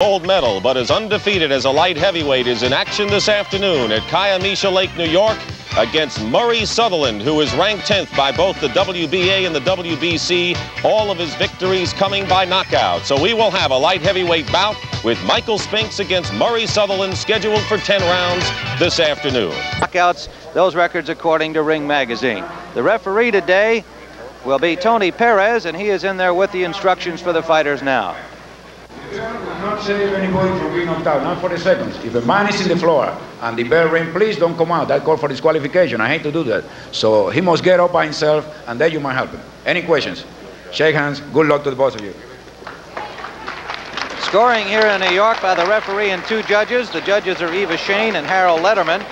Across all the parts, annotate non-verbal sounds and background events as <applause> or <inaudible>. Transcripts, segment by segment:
gold medal, but is undefeated as a light heavyweight, is in action this afternoon at Kiamesha Lake, New York, against Murray Sutherland, who is ranked 10th by both the WBA and the WBC, all of his victories coming by knockout. So we will have a light heavyweight bout with Michael Spinks against Murray Sutherland, scheduled for 10 rounds this afternoon. Knockouts, those records according to Ring Magazine. The referee today will be Tony Perez, and he is in there with the instructions for the fighters now not save anybody from being knocked out, not for the seconds. If a man is in the floor and the bell ring, please don't come out. That call for disqualification. I hate to do that. So he must get up by himself, and then you might help him. Any questions? Shake hands. Good luck to the both of you. Scoring here in New York by the referee and two judges. The judges are Eva Shain and Harold Lederman.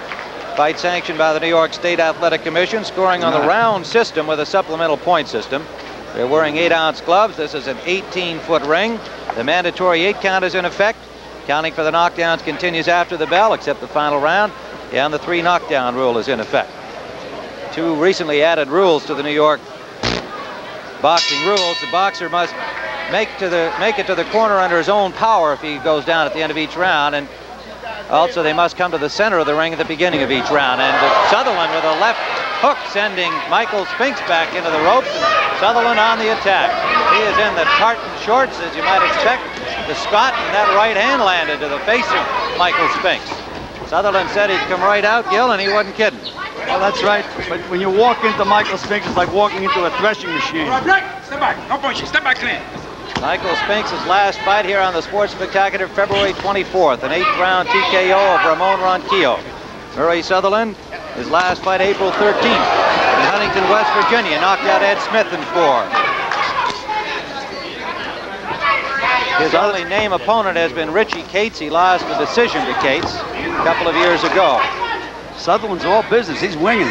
Fight sanctioned by the New York State Athletic Commission. Scoring on the round system with a supplemental point system. They're wearing 8-ounce gloves. This is an 18-foot ring. The mandatory eight count is in effect. Counting for the knockdowns continues after the bell, except the final round. And the three knockdown rule is in effect. Two recently added rules to the New York boxing rules. The boxer must make to the make it to the corner under his own power if he goes down at the end of each round. And also, they must come to the center of the ring at the beginning of each round. And Sutherland with a left hook sending Michael Spinks back into the ropes. And Sutherland on the attack. He is in the tartan shorts, as you might expect. The Scott, and that right hand landed to the face of Michael Spinks. Sutherland said he'd come right out, Gil, and he wasn't kidding. Well, that's right. But when you walk into Michael Spinks, it's like walking into a threshing machine. Step back. No punching. Step back clean. Michael Spinks' last fight here on the Sports Spectacular, February 24th, an eighth-round TKO of Ramon Ronquillo. Murray Sutherland, his last fight April 13th in Huntington, West Virginia, knocked out Ed Smith in four. His only name opponent has been Richie Kates. He lost the decision to Kates a couple of years ago. Sutherland's all business. He's winging.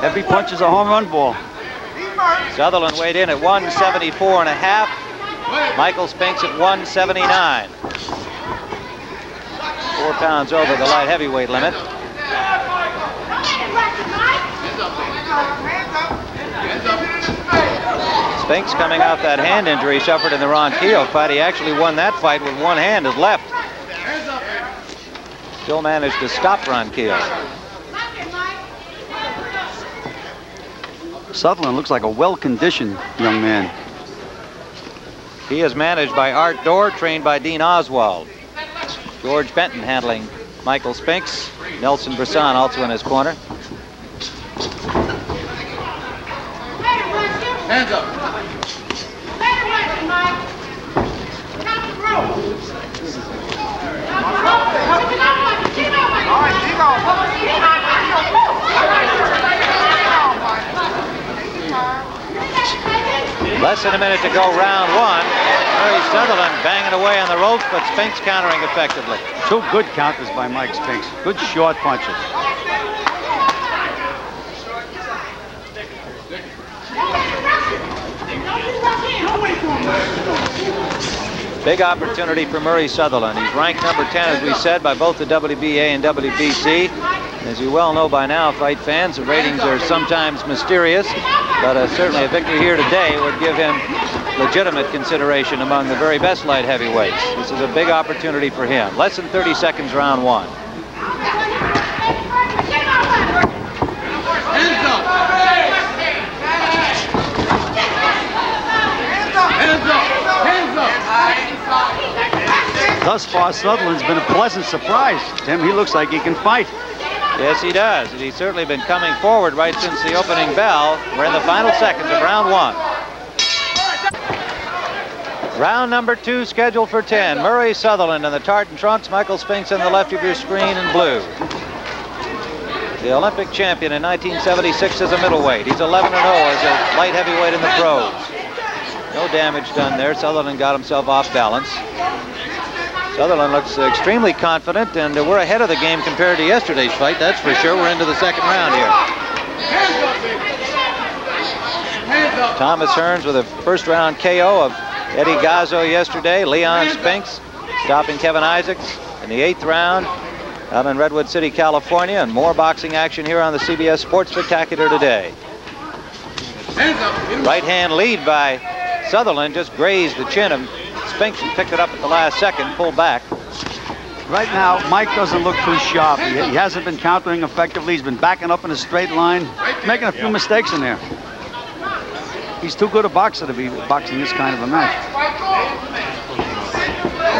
Every punch is a home run ball. Sutherland weighed in at 174 and a half. Michael Spinks at 179. Four pounds over the light heavyweight limit. Spinks coming off that hand injury suffered in the Ronquillo fight. He actually won that fight with one hand, his left. Still managed to stop Ronquillo. Sutherland looks like a well-conditioned young man. He is managed by Art Dorr, trained by Dean Oswald. George Benton handling Michael Spinks. Nelson Brisson also in his corner. Hands up. Less than a minute to go, round one. Murray Sutherland banging away on the ropes, but Spinks countering effectively. Two good counters by Mike Spinks. Good short punches. Big opportunity for Murray Sutherland. He's ranked number 10, as we said, by both the WBA and WBC. As you well know by now, fight fans, the ratings are sometimes mysterious, but uh, certainly a victory here today would give him legitimate consideration among the very best light heavyweights. This is a big opportunity for him. Less than 30 seconds, round one. Thus far, Sutherland's been a pleasant surprise. Tim, he looks like he can fight. Yes, he does. He's certainly been coming forward right since the opening bell. We're in the final seconds of round one. Round number two scheduled for 10. Murray Sutherland in the tartan trunks. Michael Spinks on the left of your screen in blue. The Olympic champion in 1976 as a middleweight. He's 11-0 as a light heavyweight in the pros. No damage done there. Sutherland got himself off balance. Sutherland looks extremely confident, and uh, we're ahead of the game compared to yesterday's fight, that's for sure. We're into the second round here. Thomas Hearns with a first round KO of Eddie Gazo yesterday. Leon Spinks stopping Kevin Isaacs in the eighth round out in Redwood City, California. And more boxing action here on the CBS Sports Spectacular today. Right hand lead by Sutherland just grazed the chin of Spinks picked it up at the last second, pulled back. Right now, Mike doesn't look too sharp. He, he hasn't been countering effectively. He's been backing up in a straight line, making a few mistakes in there. He's too good a boxer to be boxing this kind of a match.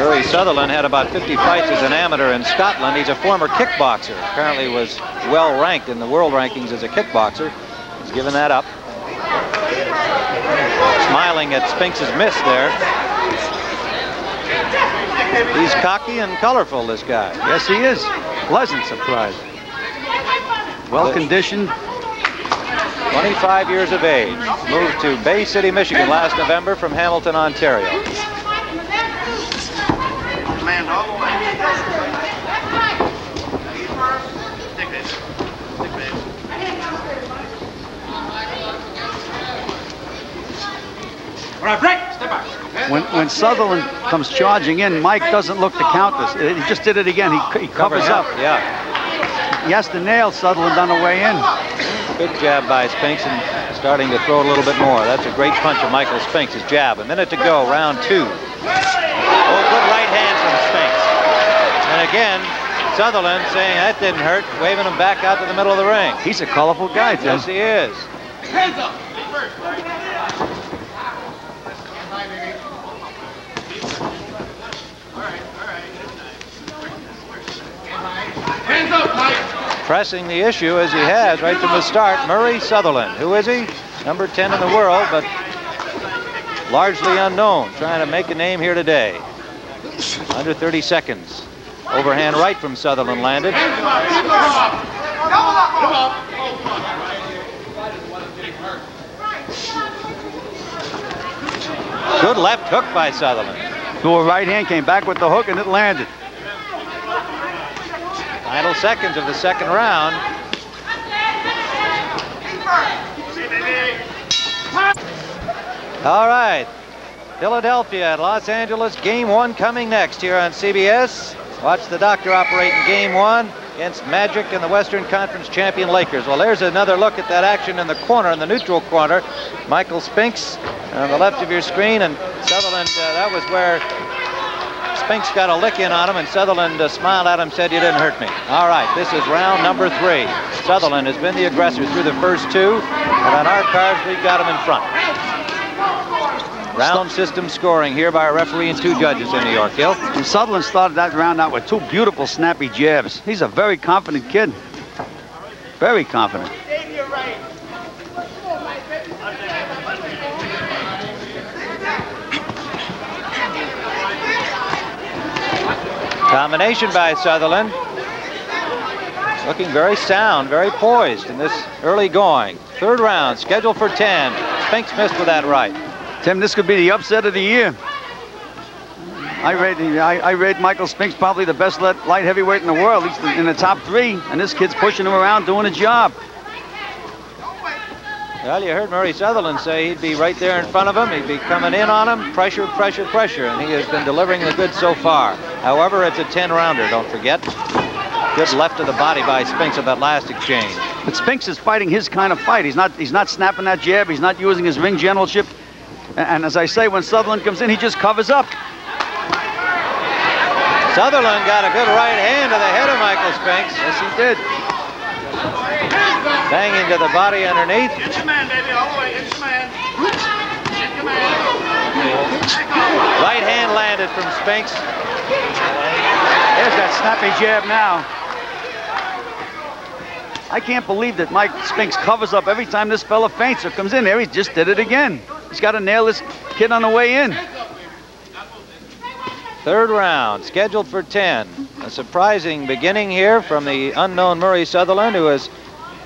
Murray Sutherland had about 50 fights as an amateur in Scotland. He's a former kickboxer. Apparently was well ranked in the world rankings as a kickboxer. He's given that up. Smiling at Spinks's miss there. He's cocky and colorful, this guy. Yes, he is. Pleasant surprise. Well conditioned. 25 years of age. Moved to Bay City, Michigan last November from Hamilton, Ontario. When, when Sutherland comes charging in, Mike doesn't look to count this. He just did it again. He, he covers up. Yeah. He has to nail Sutherland on the way in. Good jab by Spinks and starting to throw a little bit more. That's a great punch of Michael Spinks, his jab. A minute to go, round two. Oh, good right hand from Spinks. And again, Sutherland saying that didn't hurt, waving him back out to the middle of the ring. He's a colorful guy, Tim. Yes, he is. Hands up! Hands Pressing the issue as he has right from the start. Murray Sutherland. Who is he? Number 10 in the world, but largely unknown. Trying to make a name here today. Under 30 seconds. Overhand right from Sutherland landed. Good left hook by Sutherland. A right hand, came back with the hook, and it landed. Final seconds of the second round. All right. Philadelphia and Los Angeles, game one coming next here on CBS. Watch the doctor operate in game one against Magic and the Western Conference champion Lakers. Well, there's another look at that action in the corner, in the neutral corner. Michael Spinks on the left of your screen, and Sutherland, uh, that was where Spinks got a lick in on him, and Sutherland uh, smiled at him, said, you didn't hurt me. All right, this is round number three. Sutherland has been the aggressor through the first two, and on our cards, we've got him in front. Round system scoring here by a referee and two judges in New York. Hill. And Sutherland started that round out with two beautiful snappy jabs. He's a very confident kid. Very confident. Combination by Sutherland. Looking very sound, very poised in this early going. Third round, scheduled for 10. Spinks missed with that right. Tim, this could be the upset of the year. I rate, I, I rate Michael Spinks probably the best light heavyweight in the world. He's in the top three, and this kid's pushing him around doing a job. Well, you heard Murray Sutherland say he'd be right there in front of him. He'd be coming in on him. Pressure, pressure, pressure. And he has been delivering the goods so far. However, it's a 10-rounder, don't forget. Good left of the body by Spinks of that last exchange. But Spinks is fighting his kind of fight. He's not, he's not snapping that jab. He's not using his ring generalship. And, and as I say, when Sutherland comes in, he just covers up. Sutherland got a good right hand to the head of Michael Spinks. Yes, he did. Banging to the body underneath. Hit your man, baby, all the way. Hit your man. Hit your man. Right hand landed from Spinks. There's that snappy jab now. I can't believe that Mike Spinks covers up every time this fella faints or comes in there. He just did it again. He's got to nail this kid on the way in. Third round, scheduled for 10. A surprising beginning here from the unknown Murray Sutherland, who has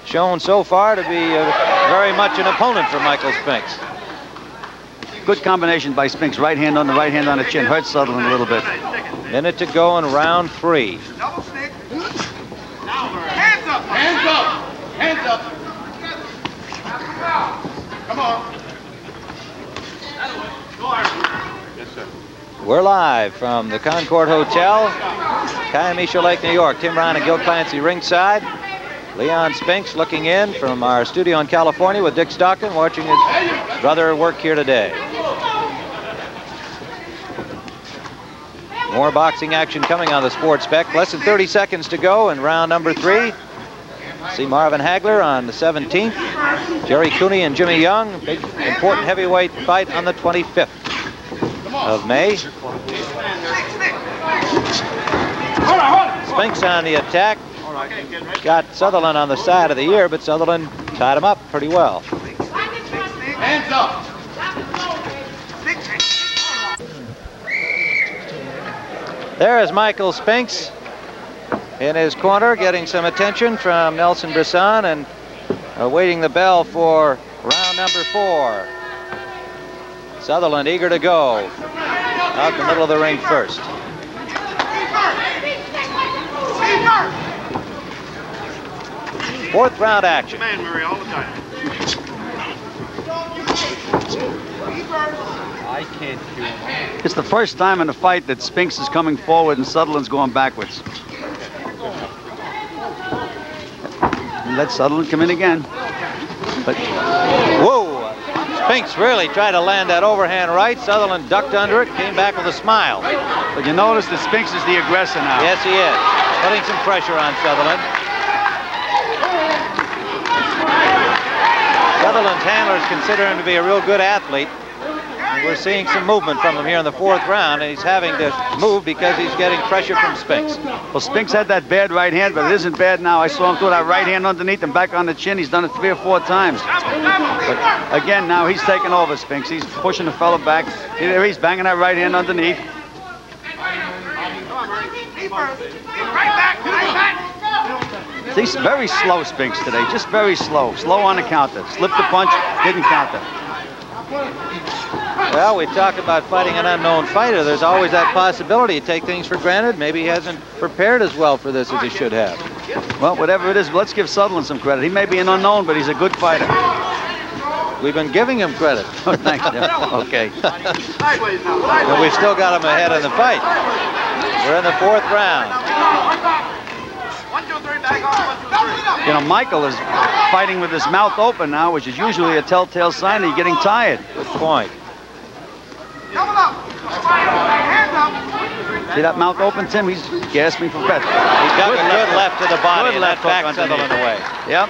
shown so far to be uh, very much an opponent for Michael Spinks. Good combination by Spinks. Right hand on the right hand on the chin. Hurts Sutherland a little bit. Minute to go in round three. Double stick. Hands up. Hands up. Hands up. Come on. We're live from the Concord Hotel, Kiamesha Lake, New York. Tim Ryan and Gil Clancy ringside. Leon Spinks looking in from our studio in California with Dick Stockton, watching his brother work here today. More boxing action coming on the Sports Spec. Less than 30 seconds to go in round number three. See Marvin Hagler on the 17th. Jerry Cooney and Jimmy Young. Big, important heavyweight fight on the 25th of May. Spinks on the attack. Got Sutherland on the side of the ear, but Sutherland tied him up pretty well. Hands up. There is Michael Spinks in his corner, getting some attention from Nelson Brisson and uh, awaiting the bell for round number four. Sutherland eager to go. Out the middle of the ring first. Fourth round action. Man, Murray, all the time. It's the first time in the fight that Spinks is coming forward and Sutherland's going backwards. Let Sutherland come in again. But Whoa! Spinks really tried to land that overhand right. Sutherland ducked under it, came back with a smile. but you notice that Spinks is the aggressor now. Yes, he is. Putting some pressure on Sutherland. Sutherland's handlers consider him to be a real good athlete. And we're seeing some movement from him here in the fourth round, and he's having to move because he's getting pressure from Spinks. Well, Spinks had that bad right hand, but it isn't bad now. I saw him throw that right hand underneath and back on the chin. He's done it three or four times. But again, now he's taking over, Spinks. He's pushing the fella back. Here he's banging that right hand underneath. Right back, right back. He's very slow, Spinks, today. Just very slow. Slow on the counter. Slipped the punch, didn't counter. Well, we talk about fighting an unknown fighter. There's always that possibility. You take things for granted. Maybe he hasn't prepared as well for this as he should have. Well, whatever it is, let's give Sutherland some credit. He may be an unknown, but he's a good fighter. We've been giving him credit. <laughs> Oh, thanks. Okay. But we've still got him ahead in the fight. We're in the fourth round. One, two, three, back off, one, two, three. You know, Michael is fighting with his mouth open now, which is usually a telltale sign that you're getting tired. Good point. Double up. Up. See that mouth open, Tim? He's gasping for breath. He's got a good left to the body, Good and left that hook backs Sutherland underneath. away. Yep.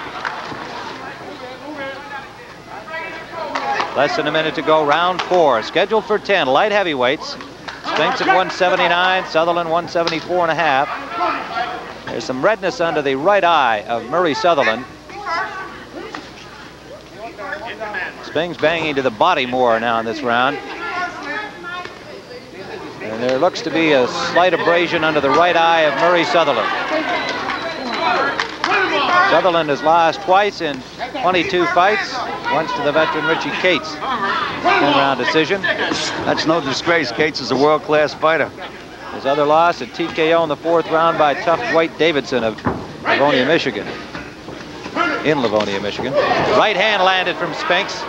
Less than a minute to go, round four. Scheduled for 10, light heavyweights. Spinks at 179, Sutherland 174 and a half. There's some redness under the right eye of Murray Sutherland. Spinks banging to the body more now in this round. And there looks to be a slight abrasion under the right eye of Murray Sutherland. Sutherland has lost twice in 22 fights, once to the veteran Richie Kates. 10-round decision. That's no disgrace. Kates is a world-class fighter. His other loss at TKO in the fourth round by tough Dwight Davison of Livonia, Michigan. In Livonia, Michigan. Right hand landed from Spinks.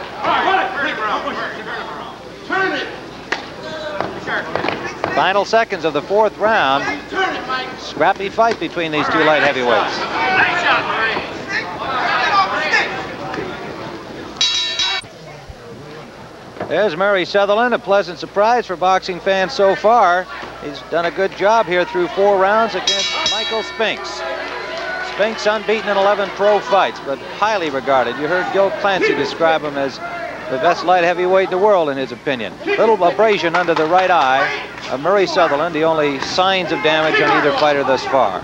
Final seconds of the fourth round. Scrappy fight between these two light heavyweights. Nice shot, Murray. There's Murray Sutherland, a pleasant surprise for boxing fans so far. He's done a good job here through four rounds against Michael Spinks. Spinks unbeaten in 11 pro fights, but highly regarded. You heard Gil Clancy describe him as the best light heavyweight in the world, in his opinion. Little abrasion under the right eye of Murray Sutherland, the only signs of damage on either fighter thus far.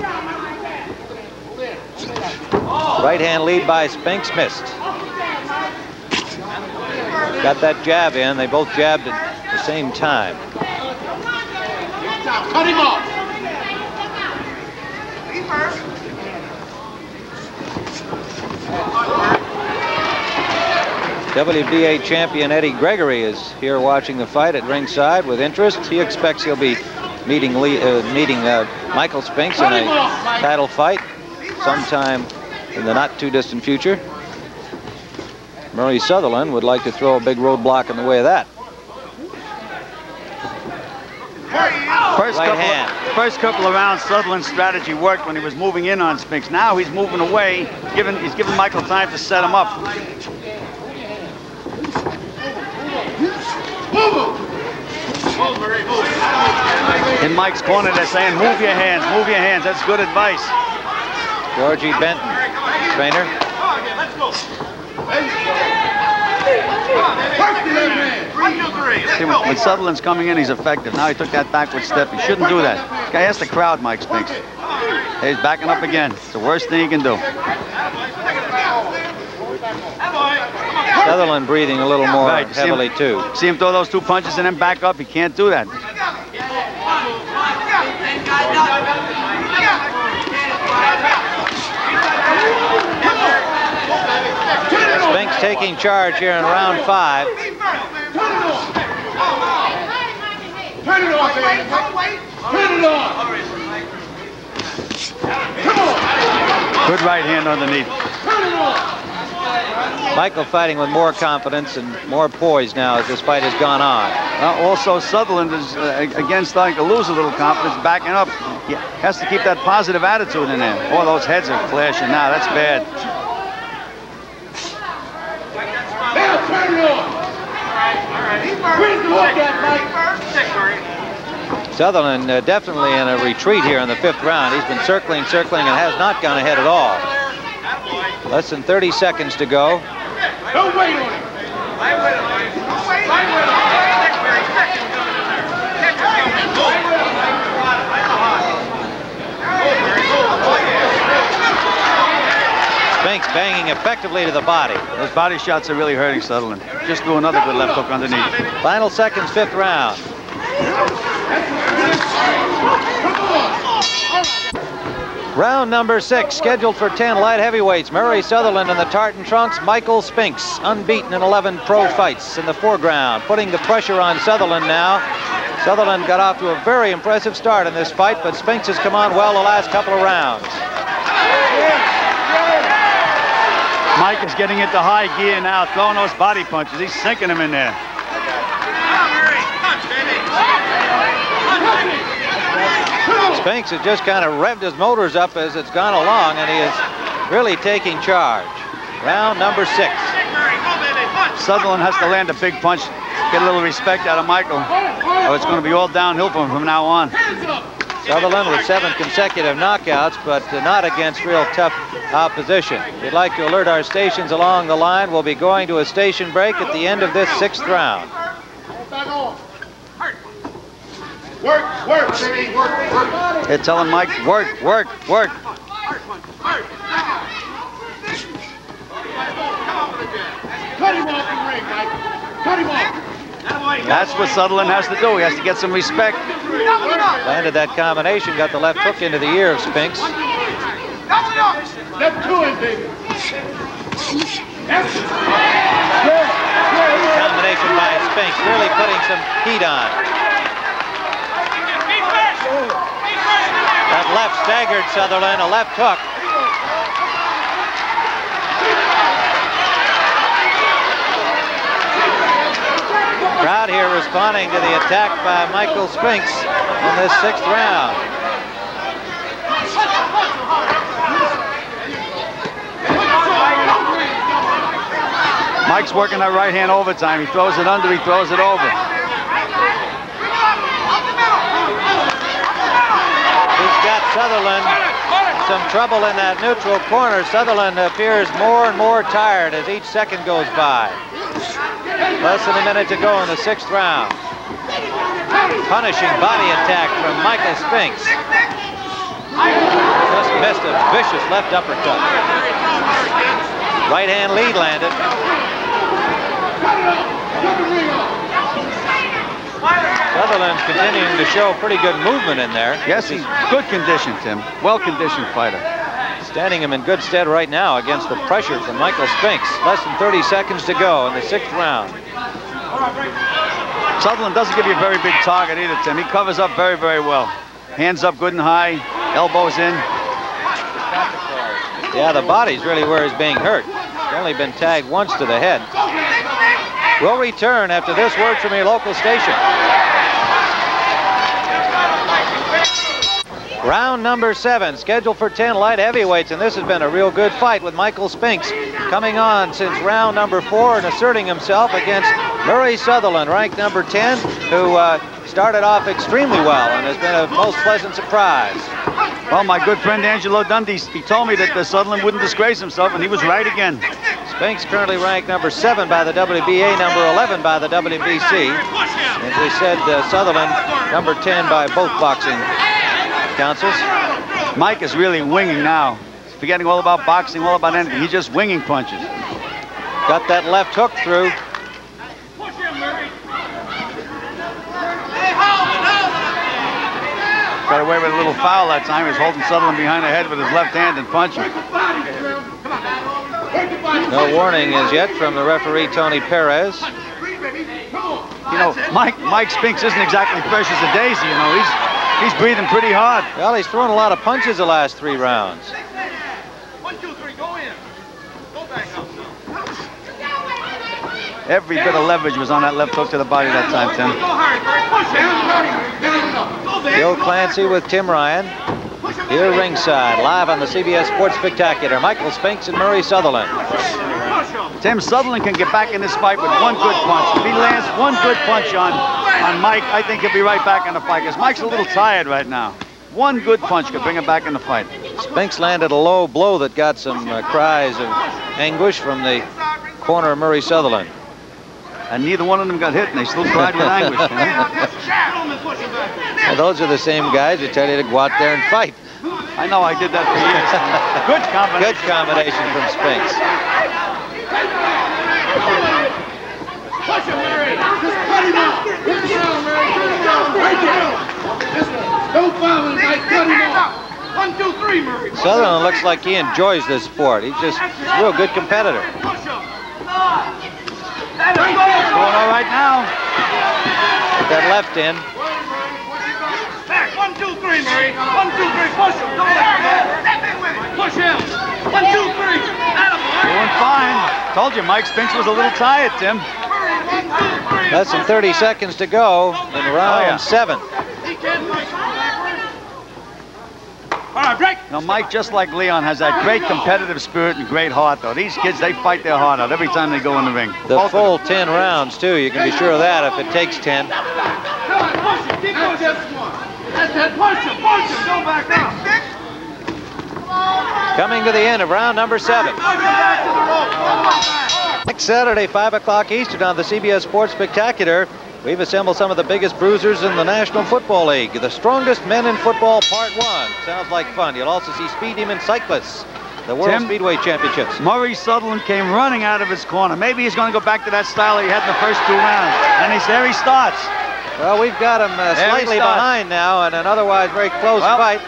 Right hand lead by Spinks missed. Got that jab in. They both jabbed at the same time. Cut him off. WBA champion Eddie Gregory is here watching the fight at ringside with interest. He expects he'll be meeting Lee, uh, meeting uh, Michael Spinks in a title fight sometime in the not too distant future. Murray Sutherland would like to throw a big roadblock in the way of that. First Right couple. Of, first couple of rounds, Sutherland's strategy worked when he was moving in on Spinks. Now he's moving away, giving, he's giving Michael time to set him up. Move him. Move, Murray, move. In Mike's corner, they're saying, move your hands, move your hands. That's good advice. Georgie Benton, trainer. See, when, when Sutherland's coming in, he's effective. Now he took that backward step. He shouldn't do that. This guy has the crowd Mike Spinks. He's backing up again. It's the worst thing he can do. Sutherland breathing a little more Right, see him- heavily, too. See him throw those two punches and then back up? He can't do that. Spinks taking charge here in round five. Turn it off, Andy. Turn it off. Good right hand underneath. Turn it on. Michael fighting with more confidence and more poise now as this fight has gone on. Uh, also, Sutherland is uh, again starting to lose a little confidence, backing up. He has to keep that positive attitude in there. Oh, those heads are clashing now. That's bad. Now turn it off. Where's the hook at, Mike? Sutherland uh, definitely in a retreat here in the fifth round. He's been circling, circling, and has not gone ahead at all. Less than 30 seconds to go. Don't wait on him. Spinks banging effectively to the body. Those body shots are really hurting Sutherland. Just do another good left hook underneath. Final seconds, fifth round. Round number six, scheduled for 10 light heavyweights. Murray Sutherland in the tartan trunks. Michael Spinks, unbeaten in 11 pro fights in the foreground, putting the pressure on Sutherland now. Sutherland got off to a very impressive start in this fight, but Spinks has come on well the last couple of rounds. Mike is getting into high gear now, throwing those body punches. He's sinking them in there. Spinks has just kind of revved his motors up as it's gone along, and he is really taking charge. Round number six. Sutherland has to land a big punch, get a little respect out of Michael. Oh, it's going to be all downhill from from now on. Sutherland with seven consecutive knockouts, but uh, not against real tough opposition. We'd like to alert our stations along the line. We'll be going to a station break at the end of this sixth round. Work, work, Jimmy, work, work. They're telling Mike, work, work, work. Cut him off the ring, Mike. Cut him off. That's what Sutherland has to do. He has to get some respect. Landed that combination, got the left hook into the ear of Spinks. Left to him, baby. Combination by Spinks, really putting some heat on. That left staggered Sutherland, a left hook. Crowd here responding to the attack by Michael Spinks in this sixth round. Mike's working that right hand overtime. He throws it under, he throws it over. He's got Sutherland some trouble in that neutral corner. Sutherland appears more and more tired as each second goes by. Less than a minute to go in the sixth round. Punishing body attack from Michael Spinks. Just missed a vicious left uppercut. Right hand lead landed. Sutherland continuing to show pretty good movement in there. Yes, he's good condition, Tim. Well-conditioned fighter. Standing him in good stead right now against the pressure from Michael Spinks. Less than 30 seconds to go in the sixth round. Sutherland doesn't give you a very big target either, Tim. He covers up very, very well. Hands up good and high, elbows in. Yeah, the body's really where he's being hurt. He's only been tagged once to the head. We'll return after this word from your local station. Round number seven, scheduled for 10 light heavyweights, and this has been a real good fight with Michael Spinks coming on since round number four and asserting himself against Murray Sutherland, ranked number 10, who uh, started off extremely well and has been a most pleasant surprise. Well, my good friend Angelo Dundee, he told me that the Sutherland wouldn't disgrace himself, and he was right again. Spinks currently ranked number 7 by the WBA, number 11 by the WBC. As we said, uh, Sutherland number 10 by both boxing councils. Mike is really winging now. He's forgetting all about boxing, all about anything. He's just winging punches. Got that left hook through. Got away with a little foul that time. He was holding Sutherland behind the head with his left hand and punching. No warning as yet from the referee, Tony Perez. You know, Mike Mike Spinks isn't exactly fresh as a daisy, you know. He's he's breathing pretty hard. Well, he's thrown a lot of punches the last three rounds. One, two, three, go in. Go back up. Every bit of leverage was on that left hook to the body that time, Tim. Go hard, Murray. Push him. Go big. Gil Clancy with Tim Ryan. Here ringside, live on the CBS Sports Spectacular. Michael Spinks and Murray Sutherland. Tim Sutherland can get back in this fight with one good punch. If he lands one good punch on, on Mike, I think he'll be right back in the fight because Mike's a little tired right now. One good punch could bring him back in the fight. Spinks landed a low blow that got some uh, cries of anguish from the corner of Murray Sutherland. And neither one of them got hit, and they still cried with anguish. you know? Gentlemen, push him back. Well, those are the same guys who tell you to go out there and fight. I know I did that for years. Good combination. Good combination from Spinks. Push him, Murray. Just cut him off. Get down, Murray. Get down. Right down. Don't foul him, Mike. Cut him off. One, two, three, Murray. Sutherland looks like he enjoys this sport. He's just a real good competitor. Push him. Doing all right now. With that left in. Back. One, two, three, Murray. One, two, three. Push him. Don't let him go. Push him. One, two, three. Attaboy. Doing fine. Told you, Mike Spinks was a little tired, Tim. Murray, one, two, three. Less than 30 seconds to go in oh, round Oh, seven. He can't fight. All right, break. Now, Mike, just like Leon, has that great competitive spirit and great heart, though. These kids, they fight their heart out every time they go in the ring. The Both full 10 rounds, too. You can be sure of that if it takes 10. Push him. Keep pushing. That's it. Push him. Push him. Don't back up. Coming to the end of round number seven. Push him back to the rope. One more back. Next Saturday, 5 o'clock Eastern on the CBS Sports Spectacular, we've assembled some of the biggest bruisers in the National Football League. The Strongest Men in Football Part 1. Sounds like fun. You'll also see speed demon cyclists, the World Tim? Speedway Championships. Murray Sutherland came running out of his corner. Maybe he's going to go back to that style he had in the first two rounds. And he's there he starts. Well, we've got him uh, slightly behind now in an otherwise very close Well- fight.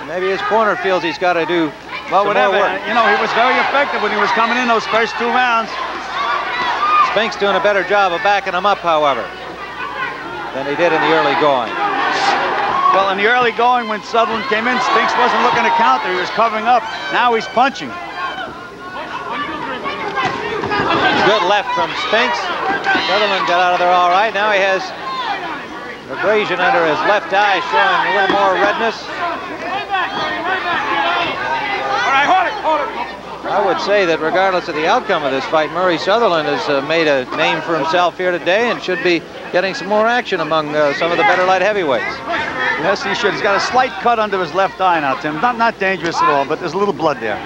And Maybe his corner feels he's got to do Well, some whatever. more work. You know, he was very effective when he was coming in those first two rounds. Spinks doing a better job of backing him up, however, than he did in the early going. Well, in the early going, when Sutherland came in, Spinks wasn't looking to counter. He was covering up. Now he's punching. Good left from Spinks. Sutherland got out of there all right. Now he has abrasion under his left eye showing a little more redness. All right, hold it. Hold it. I would say that regardless of the outcome of this fight, Murray Sutherland has uh, made a name for himself here today and should be getting some more action among uh, some of the better light heavyweights. Yes, he should. He's got a slight cut under his left eye now, Tim. Not, not dangerous at all, but there's a little blood there.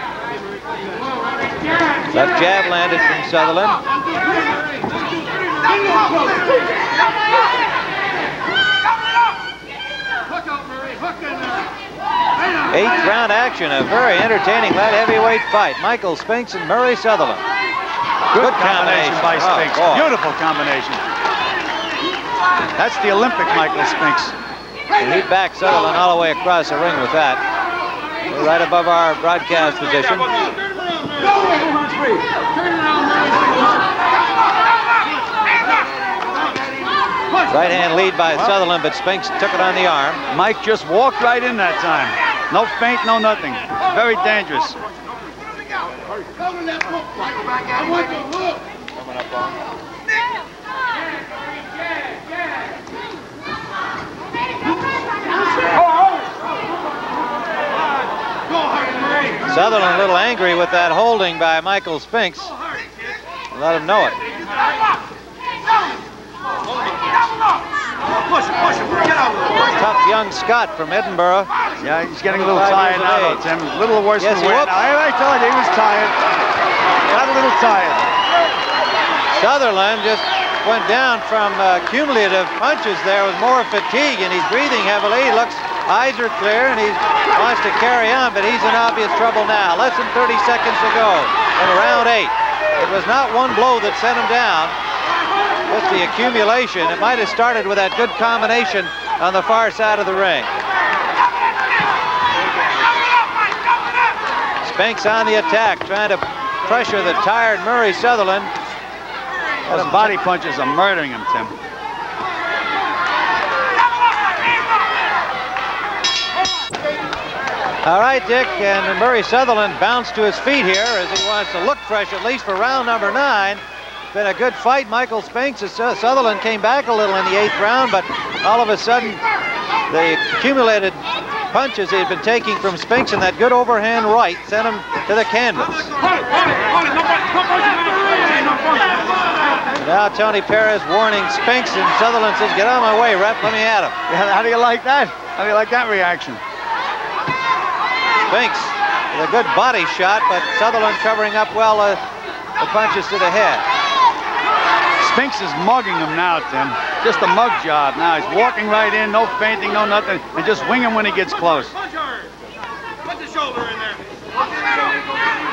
Left jab landed from Sutherland. Hook out, Murray. Hook in there. Right on. Eighth round action, a very entertaining light heavyweight fight. Michael Spinks and Murray Sutherland. Good, combination by Oh, Spinks. boy. Beautiful combination. That's the Olympic Michael Spinks. And he backed Sutherland all the way across the ring with that. We're right above our broadcast position. Go in. Turn around, Murray. Right hand lead by Sutherland, but Spinks took it on the arm. Mike just walked right in that time. No feint, no nothing. Very dangerous. Sutherland a little angry with that holding by Michael Spinks. Let him know it. Push him, push him. Get out. Tough young Scott from Edinburgh. Yeah, he's getting a little tired now, of. Tim. A little worse Yes, than he I, I told you he was tired. Got a little tired. Sutherland just went down from uh, cumulative punches there with more fatigue, and he's breathing heavily. He looks, eyes are clear, and he wants to carry on, but he's in obvious trouble now. Less than 30 seconds to go in round eight. It was not one blow that sent him down, just the accumulation. It might have started with that good combination on the far side of the ring. Spinks on the attack, trying to pressure the tired Murray Sutherland. Those body punches are murdering him, Tim. All right, Dick, and Murray Sutherland bounced to his feet here as he wants to look fresh, at least for round number nine. Been a good fight. Michael Spinks, Sutherland came back a little in the eighth round, but all of a sudden, the accumulated punches he had been taking from Spinks and that good overhand right sent him to the canvas. Now Tony Perez warning Spinks, and Sutherland says, get out of my way, rep, let me at him. <laughs> How do you like that? How do you like that reaction? Spinks with a good body shot, but Sutherland covering up well uh, the punches to the head. Spinks is mugging him now, Tim. Just a mug job now. He's walking right in, no feinting, no nothing, and just wing him when he gets close. Put the shoulder in there.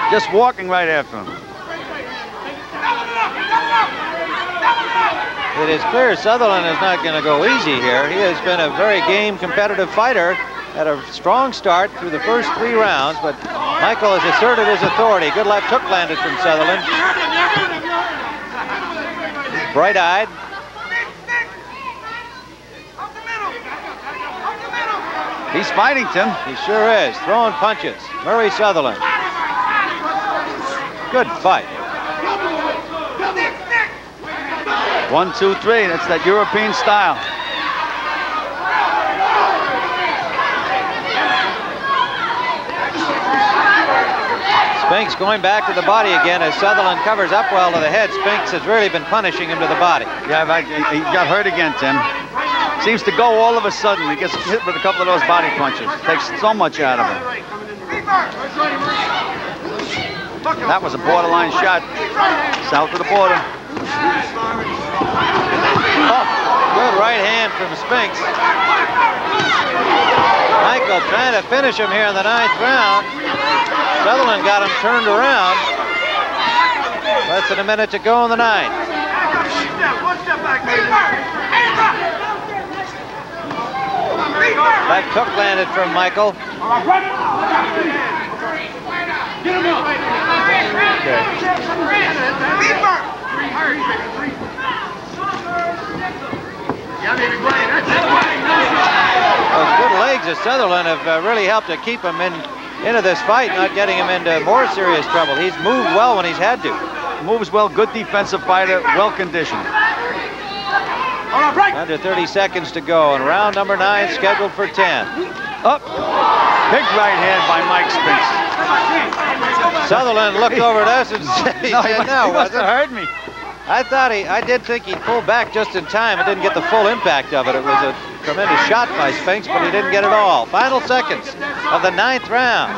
Just walking right after him. It is clear Sutherland is not going to go easy here. He has been a very game, competitive fighter. Had a strong start through the first three rounds, but Michael has asserted his authority. Good left hook landed from Sutherland. Bright-eyed. He's fighting, Tim. He sure is. Throwing punches. Murray Sutherland. Good fight. One, two, three. That's that European style. Spinks going back to the body again as Sutherland covers up well to the head. Spinks has really been punishing him to the body. Yeah, he got hurt again, Tim. Seems to go all of a sudden. He gets hit with a couple of those body punches. Takes so much out of him. That was a borderline shot. South of the border. Oh, good right hand from Spinks. Michael trying to finish him here in the ninth round. Sutherland got him turned around. Less than a minute to go in the ninth. That hook landed from Michael. Up. Those good legs of Sutherland have uh, really helped to keep him in into this fight, not getting him into more serious trouble. He's moved well when he's had to. Moves well, good defensive fighter, well conditioned. Under 30 seconds to go, and round number nine scheduled for 10. Up. Big right hand by Mike Spinks. Sutherland looked over at us and said, he No, he said, no, he must have it?" heard me. I thought he, I did think he'd pull back just in time. It didn't get the full impact of it. It was a tremendous shot by Spinks, but he didn't get it all. Final seconds of the ninth round.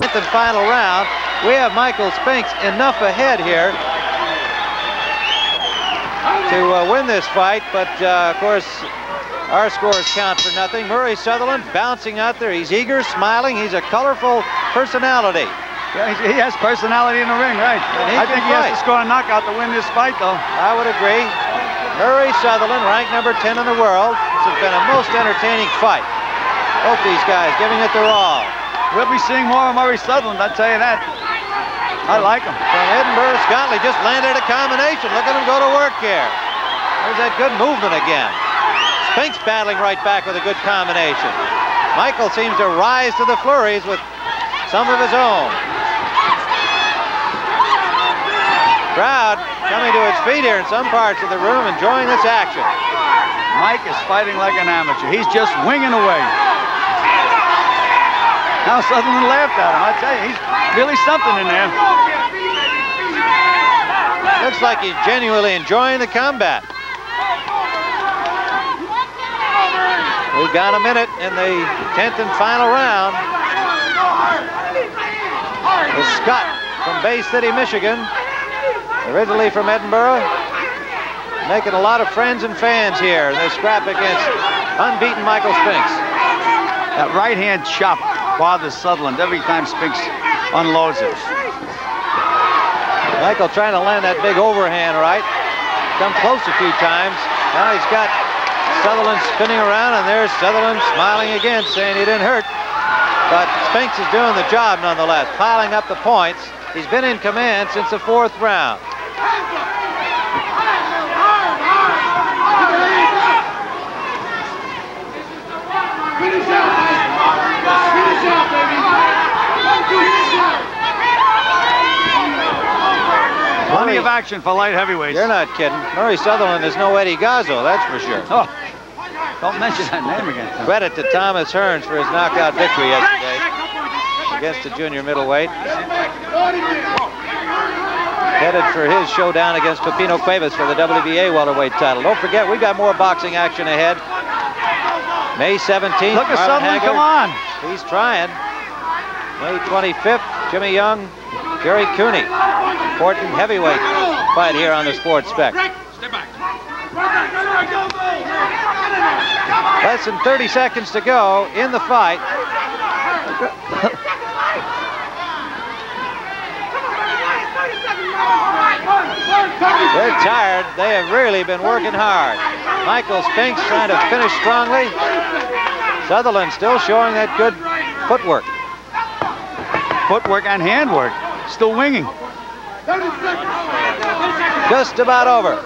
Fifth and final round. We have Michael Spinks enough ahead here to uh, win this fight, but uh, of course, our scores count for nothing. Murray Sutherland bouncing out there. He's eager, smiling. He's a colorful personality. Yeah, he- has personality in the ring, right? I think he has to score a knockout to win this fight, though. I would agree. Murray Sutherland, ranked number 10 in the world. This has been a most entertaining fight. Both these guys giving it their all. We'll be seeing more of Murray Sutherland, I'll tell you that. I like him. From Edinburgh, Scotland just landed a combination. Look at him go to work here. There's that good movement again. Spinks battling right back with a good combination. Michael seems to rise to the flurries with some of his own. Crowd coming to its feet here in some parts of the room, enjoying this action. Mike is fighting like an amateur. He's just winging away. Now Sutherland laughed at him. I tell you, he's really something in there. Looks like he's genuinely enjoying the combat. We've got a minute in the 10th and final round. It's Scott from Bay City, Michigan originally from Edinburgh, making a lot of friends and fans here in this scrap against unbeaten Michael Spinks. That right hand chop bothers Sutherland every time Spinks unloads it. Michael trying to land that big overhand right. Come close a few times. Now he's got Sutherland spinning around, and there's Sutherland smiling again, saying he didn't hurt. But Spinks is doing the job nonetheless, piling up the points. He's been in command since the fourth round. Finish out, baby. Finish out, baby. One, two, finish out. Plenty Murray- of action for light heavyweights. You're not kidding. Murray Sutherland is no Eddie Gazo, that's for sure. Oh, don't mention that name again. Tom. Credit to Thomas Hearns for his knockout victory yesterday against the junior middleweight. Headed for his showdown against Pipino Cuevas for the WBA welterweight title. Don't forget, we've got more boxing action ahead. May 17th, Look at Sutherland, come on. He's trying. May 25th, Jimmy Young, Jerry Cooney. Important heavyweight fight here on the Sports Spec. Less than 30 seconds to go in the fight. They're tired. They have really been working hard. Michael Spinks trying to finish strongly. Sutherland still showing that good footwork. Footwork and handwork. Still winging. Just about over.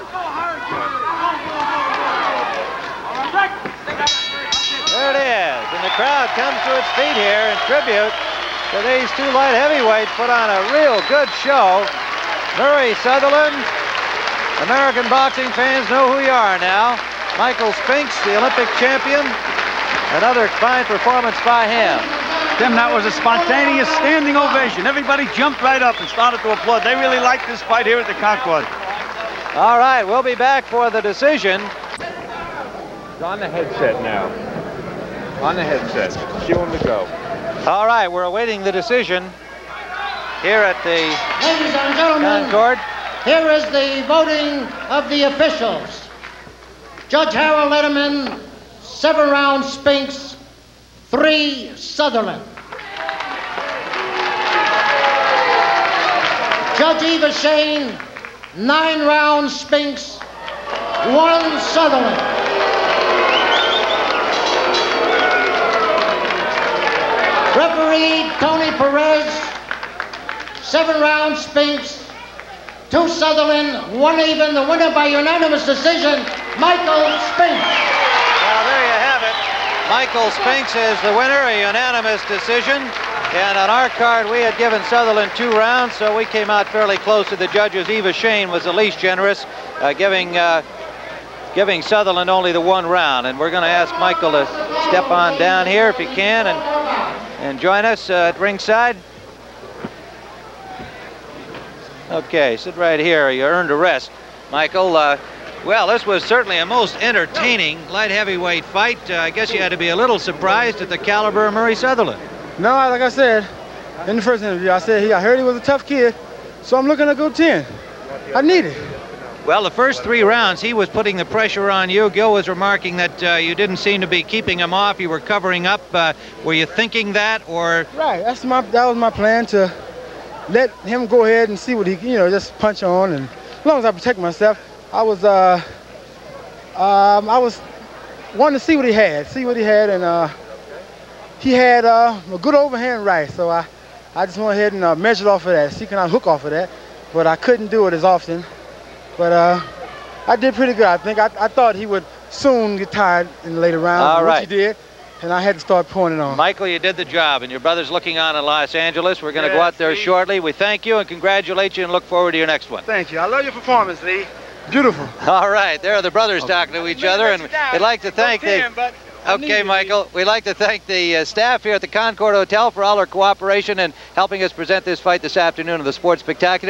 There it is. And the crowd comes to its feet here in tribute to these two light heavyweights put on a real good show. Murray Sutherland. American boxing fans know who you are now. Michael Spinks, the Olympic champion. Another fine performance by him. Tim, that was a spontaneous standing ovation. Everybody jumped right up and started to applaud. They really liked this fight here at the Concord. All right, we'll be back for the decision. It's on the headset now. On the headset. Cue him to go. All right, we're awaiting the decision here at the Ladies and gentlemen, Concord. here is the voting of the officials. Judge Harold Lederman, seven-round Spinks, three Sutherland. Judge Eva Shain, nine rounds Spinks, one Sutherland. Referee Tony Perez, seven rounds Spinks, two Sutherland, one even. The winner by unanimous decision, Michael Spinks. Now, there you have it. Michael Spinks is the winner, a unanimous decision. And on our card, we had given Sutherland two rounds, so we came out fairly close to the judges. Eva Shain was the least generous, uh, giving uh, giving Sutherland only the one round. And we're going to ask Michael to step on down here if he can and and join us uh, at ringside. Okay, sit right here. You earned a rest, Michael. Well, this was certainly a most entertaining light heavyweight fight. Uh, I guess you had to be a little surprised at the caliber of Murray Sutherland. No, like I said in the first interview, I said he, I heard he was a tough kid, so I'm looking to go 10. I need it. Well, the first three rounds, he was putting the pressure on you. Gil was remarking that uh, you didn't seem to be keeping him off. You were covering up. Uh, were you thinking that, or Right, that's my that was my plan to let him go ahead and see what he, can, you know, just punch on, and as long as I protect myself, I was uh, um, I was wanting to see what he had, see what he had, and uh, he had uh, a good overhand right, so I I just went ahead and uh, measured off of that, see can I hook off of that, but I couldn't do it as often, but uh, I did pretty good. I think I, I thought he would soon get tired in the later rounds, All which he did, and I had to start pointing it on. Michael, you did the job, and your brother's looking on in Los Angeles. We're going to go out there see? shortly. We thank you and congratulate you and look forward to your next one. Thank you. I love your performance, Lee. Beautiful. <laughs> All right, there are the brothers talking to each other, and we'd like to thank the. Okay, Michael, we'd like to thank the uh, staff here at the Concord Hotel for all their cooperation and helping us present this fight this afternoon of the Sports Spectacular.